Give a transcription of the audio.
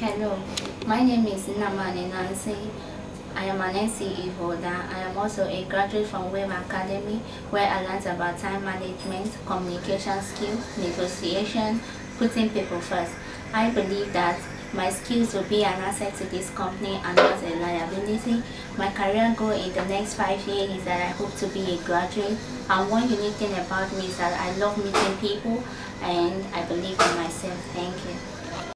Hello, my name is Nnamani Nancy. I am an NCE holder. I am also a graduate from WAVE Academy where I learned about time management, communication skills, negotiation, putting people first. I believe that my skills will be an asset to this company and not a liability. My career goal in the next five years is that I hope to be a graduate. And one unique thing about me is that I love meeting people and I believe in myself.